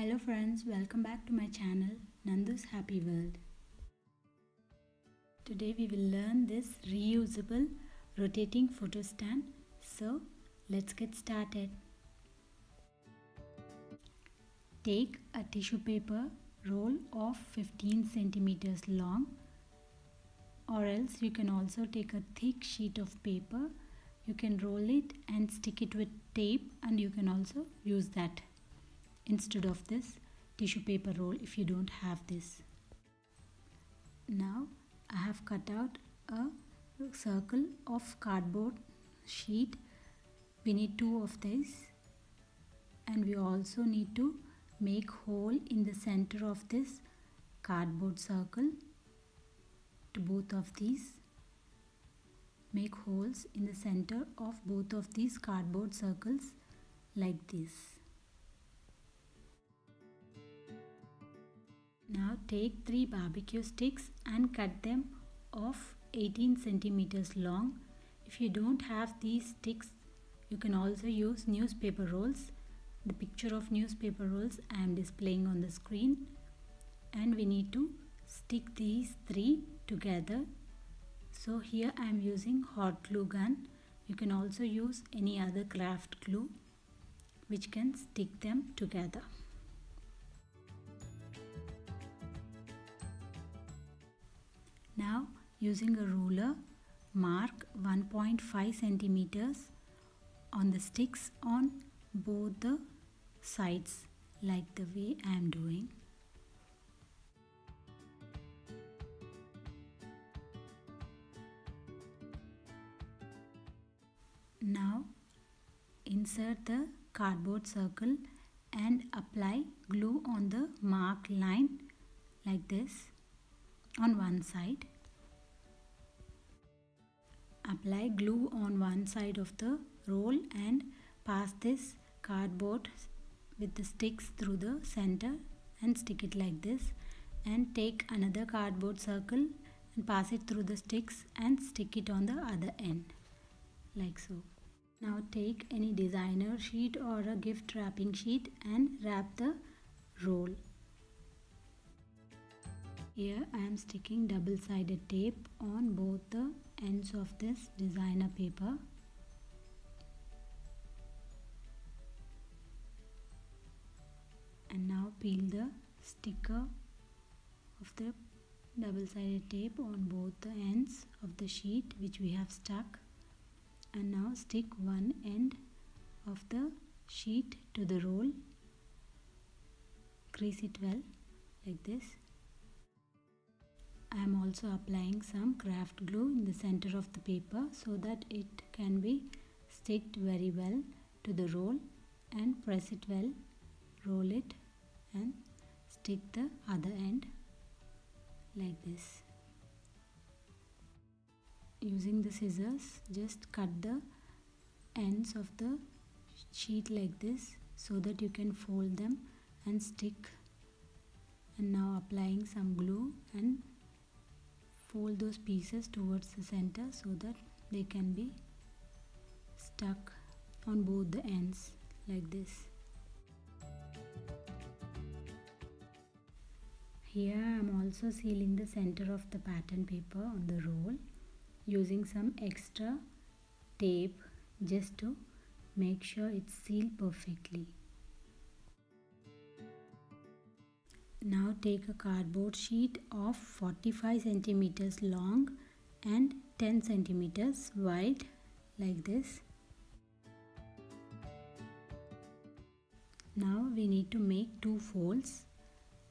Hello friends, welcome back to my channel Nandu's Happy World. Today we will learn this reusable rotating photo stand. So let's get started. Take a tissue paper roll of 15 centimeters long or else you can also take a thick sheet of paper you can roll it and stick it with tape and you can also use that instead of this tissue paper roll if you don't have this. Now I have cut out a circle of cardboard sheet. We need two of these. And we also need to make hole in the center of this cardboard circle to both of these. Make holes in the center of both of these cardboard circles like this now take three barbecue sticks and cut them off 18 centimeters long. If you don't have these sticks you can also use newspaper rolls. The picture of newspaper rolls I am displaying on the screen. And we need to stick these three together. So here I am using hot glue gun. You can also use any other craft glue which can stick them together now using a ruler mark 1.5 centimeters on the sticks on both the sides like the way I am doing. Now insert the cardboard circle and apply glue on the mark line like this on one side. Apply glue on one side of the roll and pass this cardboard with the sticks through the center and stick it like this and take another cardboard circle and pass it through the sticks and stick it on the other end like so. Now take any designer sheet or a gift wrapping sheet and wrap the roll. Here I am sticking double sided tape on both the ends of this designer paper. And now peel the sticker of the double sided tape on both the ends of the sheet which we have stuck. And now stick one end of the sheet to the roll. Crease it well like this I am also applying some craft glue in the center of the paper so that it can be sticked very well to the roll and press it well roll it and stick the other end like this. Using the scissors just cut the ends of the sheet like this so that you can fold them and stick. And now applying some glue and fold those pieces towards the center so that they can be stuck on both the ends like this here I am also sealing the center of the pattern paper on the roll using some extra tape just to make sure it's sealed perfectly. Now take a cardboard sheet of 45 centimeters long and 10 centimeters wide like this. Now we need to make two folds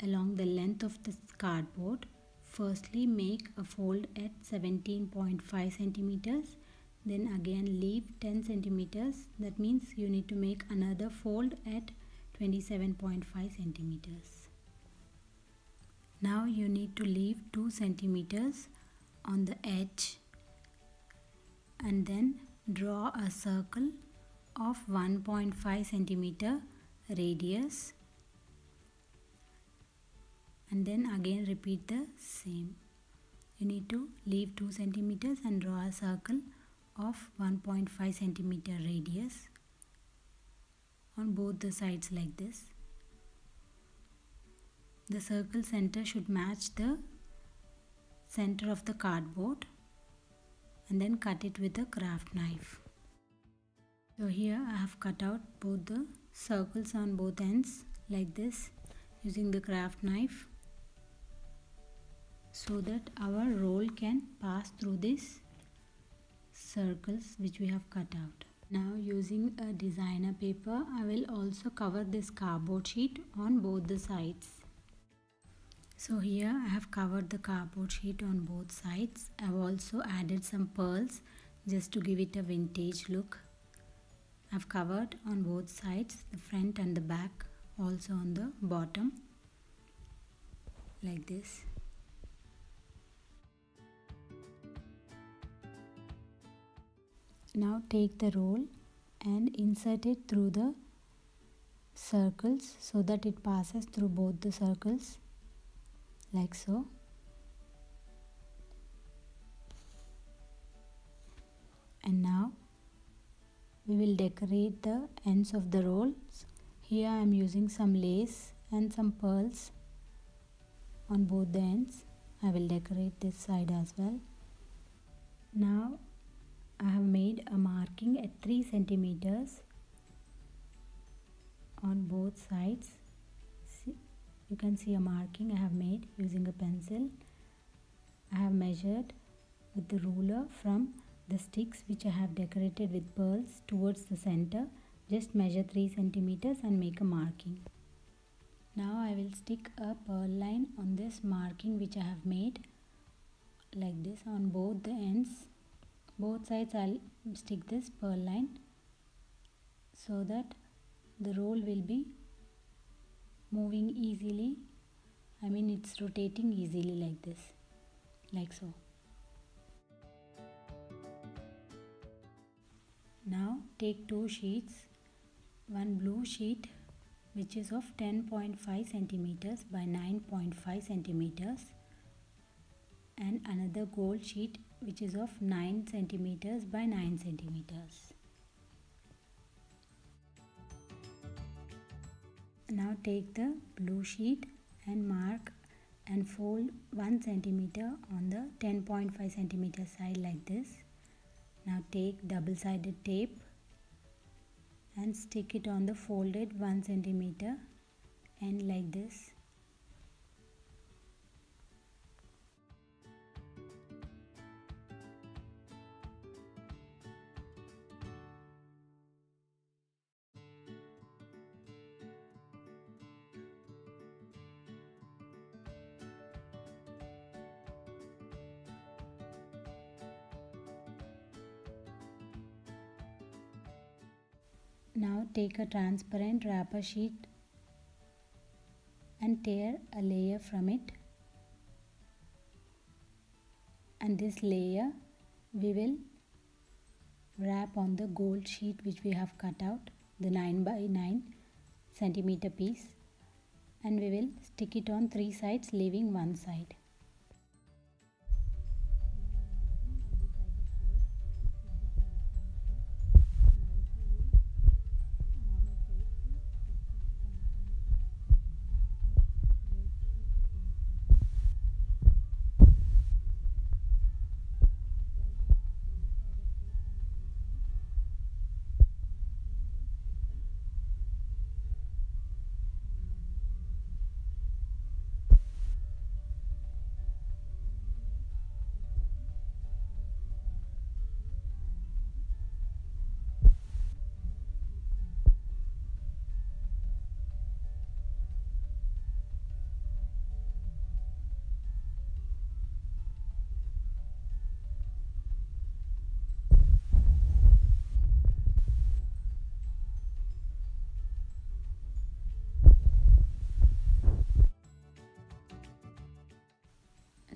along the length of the cardboard Firstly, make a fold at 17.5 centimeters. Then again leave 10 centimeters. That means you need to make another fold at 27.5 centimeters. Now you need to leave 2 centimeters on the edge and then draw a circle of 1.5 centimeter radius and then again repeat the same. You need to leave 2 centimeters and draw a circle of 1.5 centimeter radius on both the sides like this the circle center should match the center of the cardboard and then cut it with a craft knife. So here I have cut out both the circles on both ends like this using the craft knife so that our roll can pass through these circles which we have cut out. Now using a designer paper I will also cover this cardboard sheet on both the sides. So here I have covered the cardboard sheet on both sides. I have also added some pearls just to give it a vintage look. I have covered on both sides the front and the back also on the bottom like this. Now take the roll and insert it through the circles so that it passes through both the circles like so. And now we will decorate the ends of the rolls. Here I am using some lace and some pearls on both the ends. I will decorate this side as well. Now I have made a marking at 3 centimeters on both sides you can see a marking I have made using a pencil. I have measured with the ruler from the sticks which I have decorated with pearls towards the center. Just measure 3 centimeters and make a marking. Now I will stick a pearl line on this marking which I have made like this on both the ends. Both sides I'll stick this pearl line so that the roll will be moving easily. I mean it's rotating easily like this like so. Now take two sheets. One blue sheet which is of 10.5 centimeters by 9.5 centimeters. And another gold sheet which is of 9 centimeters by 9 centimeters now take the blue sheet and mark and fold 1 centimeter on the 10.5 centimeter side like this. Now take double sided tape and stick it on the folded 1 centimeter and like this Now take a transparent wrapper sheet and tear a layer from it. And this layer we will wrap on the gold sheet which we have cut out the 9 by 9 centimeter piece. And we will stick it on three sides leaving one side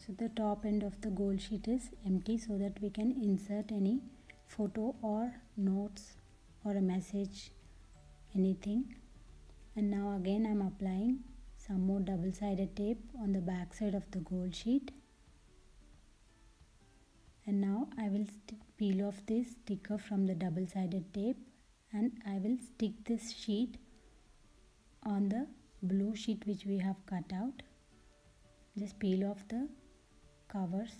so the top end of the gold sheet is empty so that we can insert any photo or notes or a message anything. And now again I'm applying some more double-sided tape on the back side of the gold sheet. And now I will peel off this sticker from the double-sided tape and I will stick this sheet on the blue sheet which we have cut out. Just peel off the covers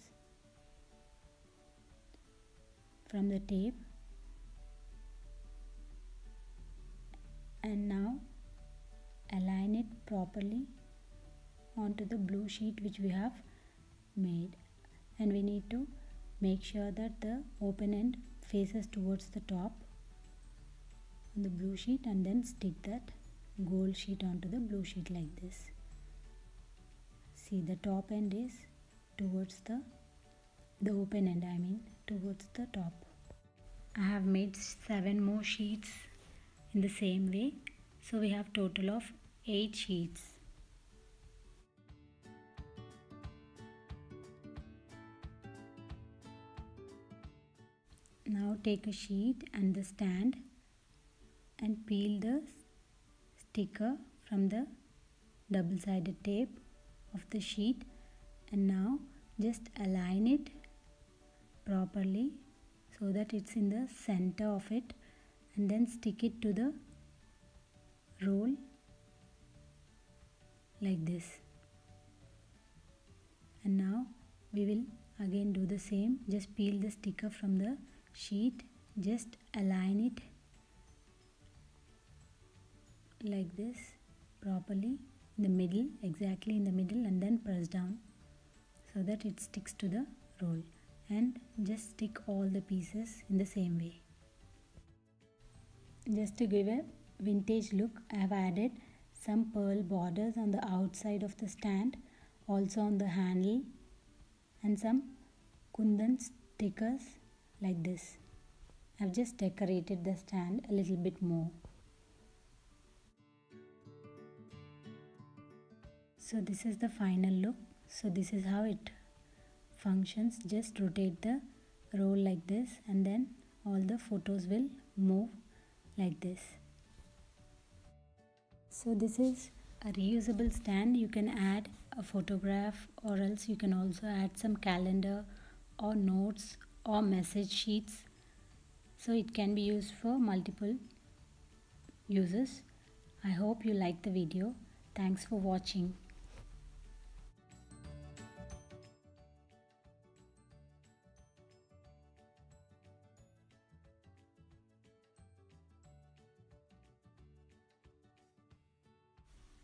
from the tape. And now align it properly onto the blue sheet which we have made. And we need to make sure that the open end faces towards the top on the blue sheet and then stick that gold sheet onto the blue sheet like this. See the top end is towards the the open end I mean towards the top. I have made seven more sheets in the same way. So we have total of eight sheets. Now take a sheet and the stand and peel the sticker from the double-sided tape of the sheet and now just align it properly so that it's in the center of it and then stick it to the roll like this. And now we will again do the same. Just peel the sticker from the sheet. Just align it like this properly in the middle exactly in the middle and then press down so that it sticks to the roll. And just stick all the pieces in the same way. Just to give a vintage look I have added some pearl borders on the outside of the stand also on the handle and some kundan stickers like this. I've just decorated the stand a little bit more. So this is the final look so this is how it functions. Just rotate the roll like this and then all the photos will move like this. So this is a reusable stand. You can add a photograph or else you can also add some calendar or notes or message sheets. So it can be used for multiple uses. I hope you like the video. Thanks for watching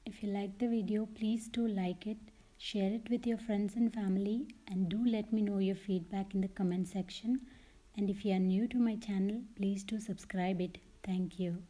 If you like the video, please do like it, share it with your friends and family and do let me know your feedback in the comment section. And if you are new to my channel, please do subscribe it. Thank you.